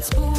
Salzburg.